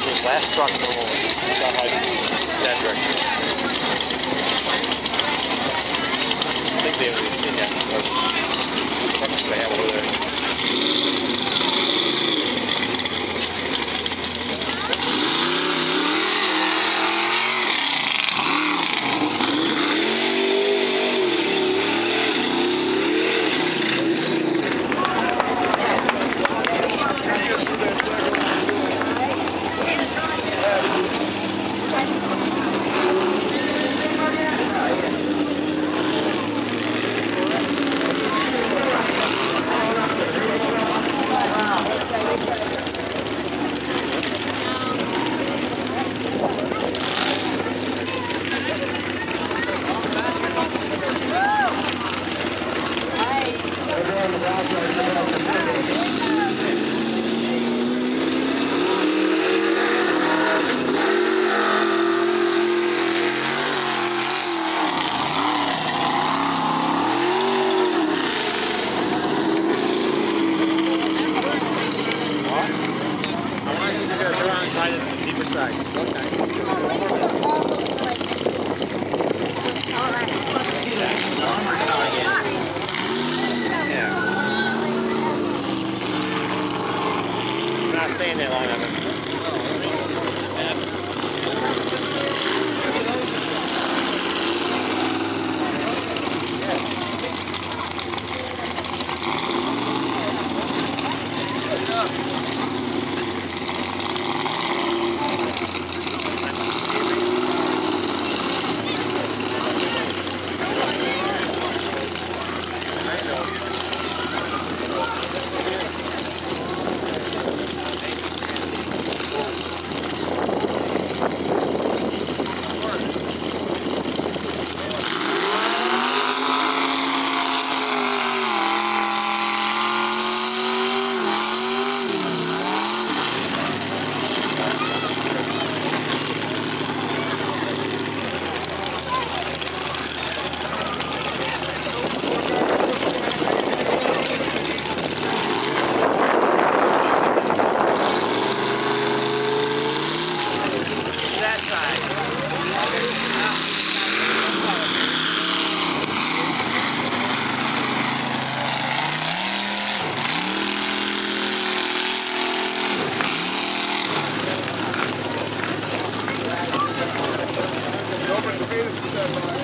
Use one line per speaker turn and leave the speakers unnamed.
the last truck to roll. That direction. I think they already seen that. Trucks they have over ねえねえ、お前ら。Lord.